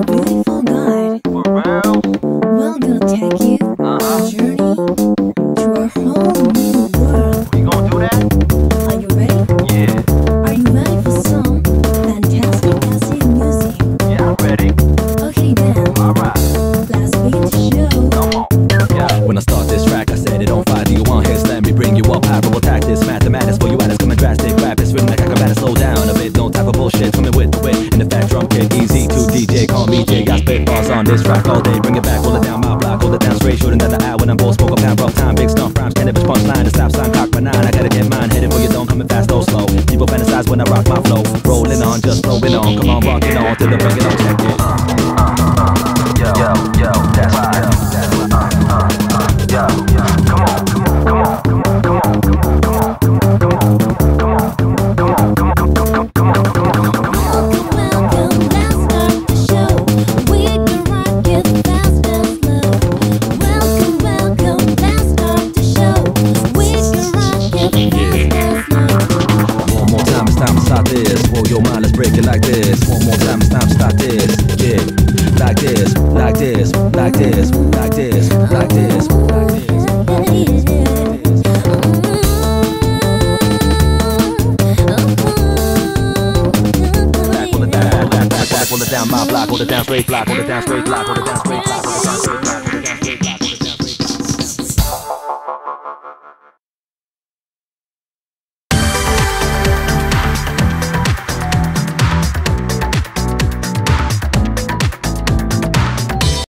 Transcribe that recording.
beautiful guide. We're gonna take you on a uh-huh. journey to a whole new world. We gonna do that? Are you ready? Yeah. Are you ready for some fantastic music? Yeah, I'm ready. Okay then. Alright. Show. Yeah. When I start this track, I said it you want hits? Let me bring you up. powerful tactics, mathematics, for you at us coming drastic. Rap is written like acrobatics. Slow down a bit. No type of bullshit. Coming with the wit and the fat drum kit. Easy to DJ on this track all day. Bring it back, hold it down my block, hold it down straight. Shooting down the aisle when I'm bold. Smoke a pound, rough time, big stump, rhymes, cannabis punchline. The stop sign, cock my nine. I gotta get mine. Heading for your zone, coming fast or slow. People fantasize when I rock my flow. Rolling on, just flowing on. Come on, rock it on till the break it on. Check it. Start this. Roll your mind, let's break it like this. One more time, to start this. Yeah, like this, like this, like this, like this, like this, like this. Back, back, hold it down, my block, hold it down, straight block, hold it down, straight block, hold it down.